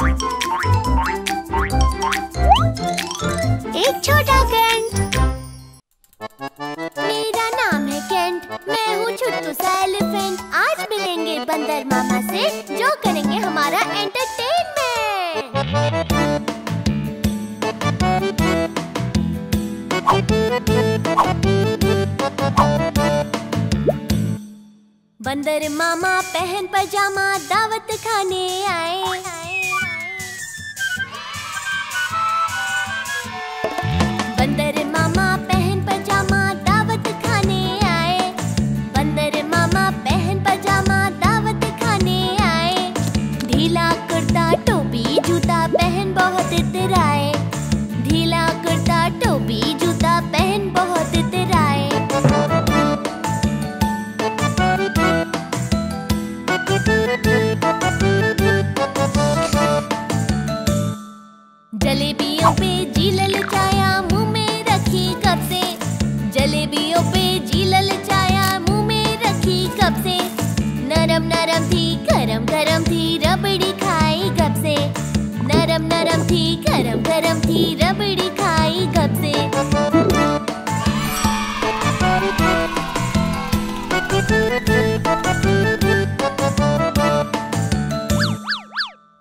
एक छोटा कैंट। मेरा नाम है कैंट। मैं हूँ सा एलिफेंट। आज मिलेंगे बंदर मामा से, जो करेंगे हमारा एंटरटेनमेंट बंदर मामा पहन पजामा, दावत खाने आए। ढीला कुर्ता टोपी, जूता पहन बहुत इतराए ढीला कुर्ता टोपी, जूता पहन बहुत इतराए जलेबियों पे जी ललचाया, मुँह में रखी कब से जलेबियों पे थी, गरम गरम थी, रबड़ी खाई कब से?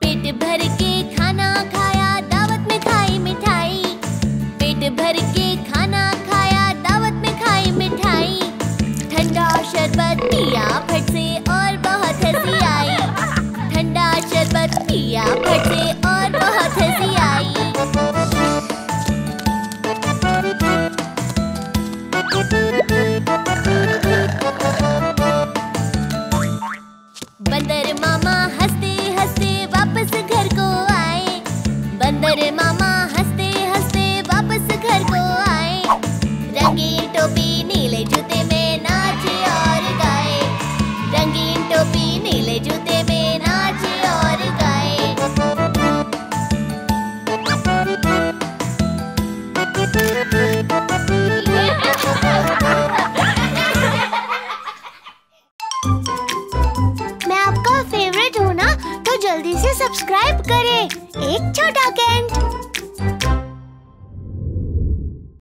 पेट भर के खाना खाया, दावत में खाई मिठाई। पेट भर के बंदर मामा हँसते हँसते वापस घर को आए। बंदर मामा हँसते हँसते वापस घर को आए। रंगीन टोपी नीले जूते में नाचे और गाए। रंगीन टोपी नीले जूते जल्दी से सब्सक्राइब करें। एक छोटा कैंट।